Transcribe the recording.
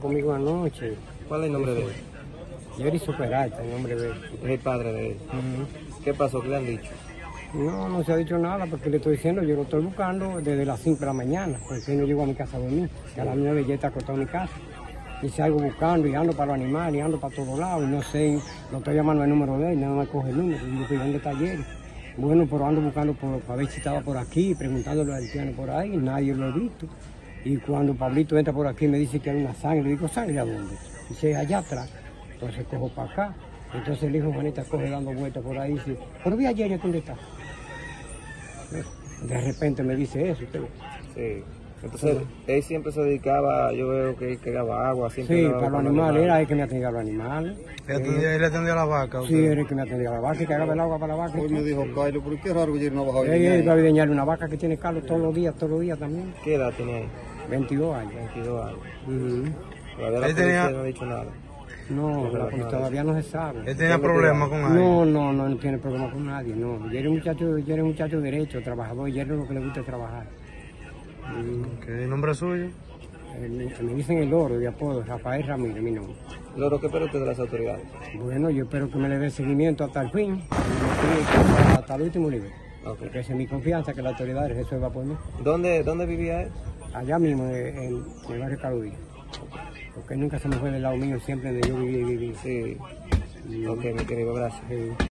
Conmigo anoche. ¿Cuál es el nombre de él? Jerry Superalta, el nombre de él. Es el padre de él. ¿Qué pasó? ¿Qué le han dicho? No, no se ha dicho nada porque le estoy diciendo, yo lo estoy buscando desde las 5 de la mañana, porque no llegó a mi casa a dormir, que a las 9 ya está acostado en mi casa. Y salgo buscando y ando para los animales, y ando para todos lados, y no sé, lo estoy llamando el número de él, no me coge el número, y digo, ¿dónde está Jerry? Bueno, pero ando buscando por, para ver si estaba por aquí, preguntándole al piano por ahí, nadie lo ha visto. Y cuando Pablito entra por aquí me dice que hay una sangre, le digo, ¿sangre a dónde? Dice, allá atrás. Entonces cojo para acá. Entonces el hijo Juanita coge dando vueltas por ahí y dice, pero vi a Jerry, ¿dónde está? De repente me dice eso. usted ve. Sí. Entonces, él siempre se dedicaba, yo veo que él cargaba agua, siempre Sí, para los animales, era él que me atendía a los animales. Él atendía- él atendía a la vaca. Sí, era el que me atendía a la vaca y cargaba el agua para la vaca. Hoy me dijo Cairo, pero qué raro que Jerry no Ella de iba a ordeñarle una vaca que tiene Carlos todos los días, todos los días también. ¿Qué edad tenía él? 22 años. 22 años. Ujú. Todavía la tenía- no ha dicho nada. No, la policía todavía no se sabe. Él tenía problemas con alguien. No, no, no, no tiene problema con nadie, no. Yo era un muchacho, yo era un muchacho derecho, trabajador, y él lo que le gusta es trabajar. ¿El nombre suyo? Eh, Me, dicen el oro de apodo, Rafael Ramírez, mi nombre. Loro, ¿qué espera usted de las autoridades? Bueno, yo espero que me le dé seguimiento hasta el fin, hasta el último nivel. Ok. Porque esa es mi confianza que la autoridad resuelva por mí. ¿Dónde, ¿Dónde vivía él? Allá mismo, en, en el barrio Caludí. Porque nunca se me fue del lado mío, siempre donde yo viví y viví. Sí. Ok, mi querido, gracias. Sí.